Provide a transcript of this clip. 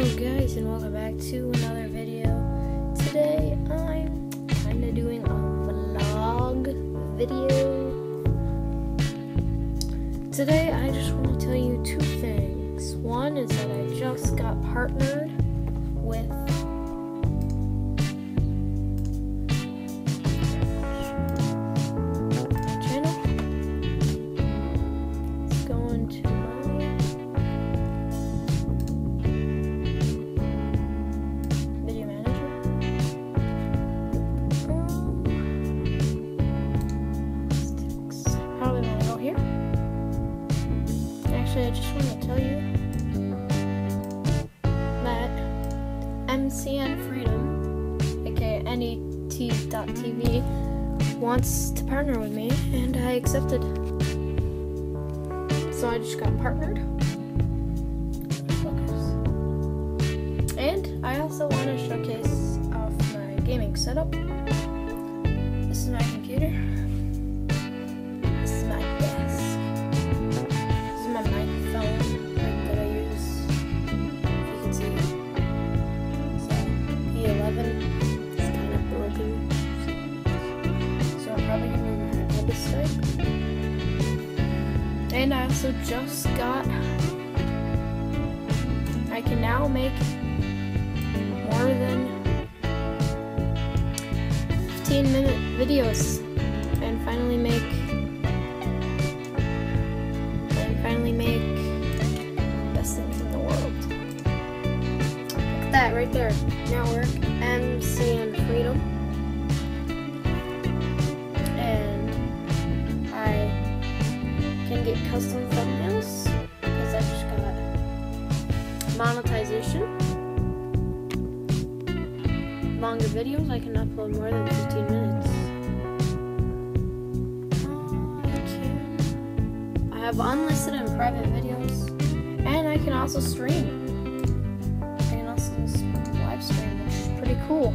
Hello guys and welcome back to another video. Today I'm kinda doing a vlog video. Today I just want to tell you two things. One is that I just got partnered with Actually, I just want to tell you that MCN Freedom, aka NET.TV, wants to partner with me, and I accepted. So I just got partnered. And I also want to showcase off my gaming setup. This is my computer. Side. And I also just got. I can now make more than 15 minute videos and finally make and finally make best things in the world. Look at that right there. Network MCN Freedom. Custom thumbnails because I just got monetization longer videos, I can upload more than 15 minutes. I can. I have unlisted and private videos, and I can also stream. I can also live stream, which is pretty cool.